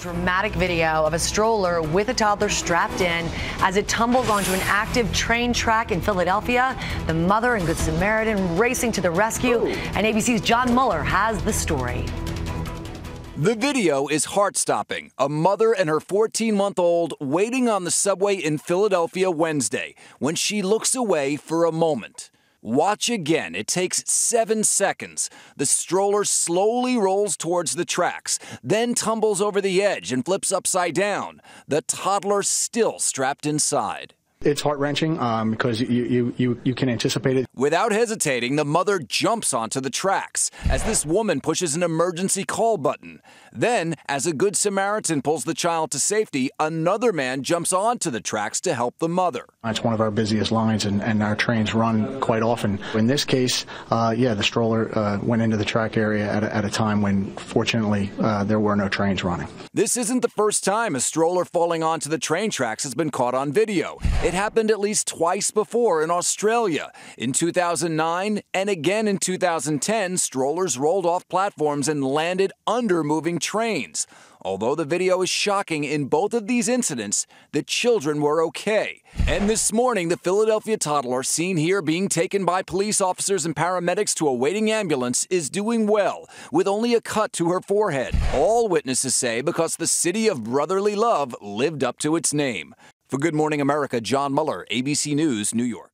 Dramatic video of a stroller with a toddler strapped in as it tumbles onto an active train track in Philadelphia. The mother and Good Samaritan racing to the rescue. And ABC's John Muller has the story. The video is heart stopping. A mother and her 14 month old waiting on the subway in Philadelphia Wednesday when she looks away for a moment. Watch again. It takes seven seconds. The stroller slowly rolls towards the tracks, then tumbles over the edge and flips upside down. The toddler still strapped inside. It's heart wrenching um, because you, you, you, you can anticipate it. Without hesitating, the mother jumps onto the tracks as this woman pushes an emergency call button. Then, as a good Samaritan pulls the child to safety, another man jumps onto the tracks to help the mother. It's one of our busiest lines, and, and our trains run quite often. In this case, uh, yeah, the stroller uh, went into the track area at a, at a time when, fortunately, uh, there were no trains running. This isn't the first time a stroller falling onto the train tracks has been caught on video. It happened at least twice before in Australia. In 2009 and again in 2010, strollers rolled off platforms and landed under moving trains. Although the video is shocking in both of these incidents, the children were okay. And this morning, the Philadelphia toddler seen here being taken by police officers and paramedics to a waiting ambulance is doing well, with only a cut to her forehead. All witnesses say because the city of brotherly love lived up to its name. For Good Morning America, John Muller, ABC News, New York.